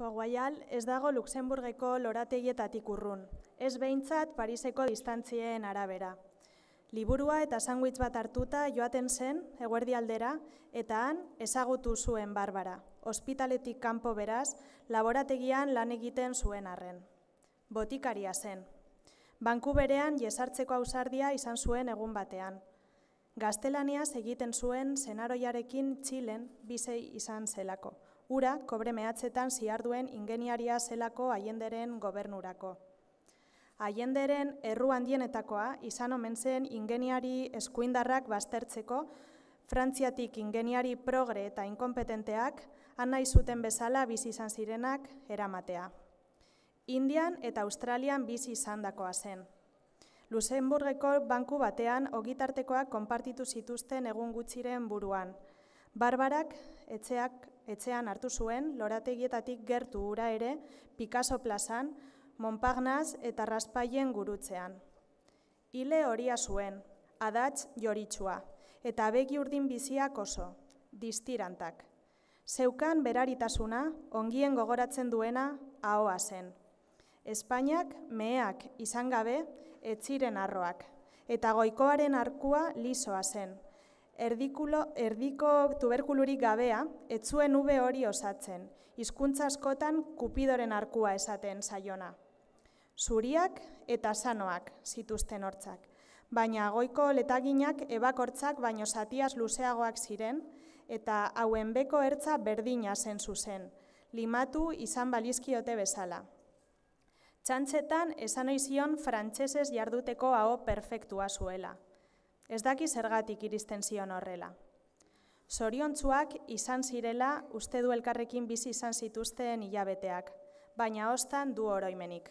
Poguaial ez dago Luxemburgeko lorategietatik urrun, ez behintzat Pariseko distantzien arabera. Liburua eta sanguitz bat hartuta joaten zen eguerdi aldera eta han ezagutu zuen barbara. Hospitaletik kanpo beraz, laborategian lan egiten zuen arren. Botikaria zen. Banku berean jesartzeko ausardia izan zuen egun batean. Gaztelaniaz egiten zuen senaroiarekin txilen bizei izan zelako. Ura, kobre mehatzetan ziarduen ingeniaria zelako haienderen gobernurako. Haienderen erru handienetakoa izan omen zen ingeniari eskuindarrak baztertzeko, Frantziatik ingeniari progre eta inkompetenteak, nahi zuten bezala bizi izan zirenak eramatea. Indian eta Australian bizi izan dakoa zen. Luxemburgeko banku batean ogitartekoak konpartitu zituzten egun gutxiren buruan. Barbarak etxeak, etxean hartu zuen, lorategietatik gertu ura ere, Picasso plazan, Montparnasse eta Raspaien gurutzean. Ile horia zuen, adatz joritsua, eta begi urdin biziak oso, distirantak. Zeukan beraritasuna, ongien gogoratzen duena, ahoa zen. Espainiak meheak izan gabe, etziren arroak, eta goikoaren arkua lisoa zen. Erdikulo, erdiko tuberkulurik gabea, etzuen ube hori osatzen, hizkuntza askotan kupidoren arkua esaten saiona. Zuriak eta sanoak zituzten hortzak, baina goiko letaginak ebakortzak baino zatiaz luzeagoak ziren, eta hauen beko ertza berdina zen zuzen, limatu izan balizkiote bezala. Txantxetan esan oizion frantsesez jarduteko hau perfektua zuela. Ez daki zergatik iristen zion horrela. Zoriontzuak izan zirela uste du elkarrekin bizi izan zituzten hilabeteak, baina hostan du oroimenik.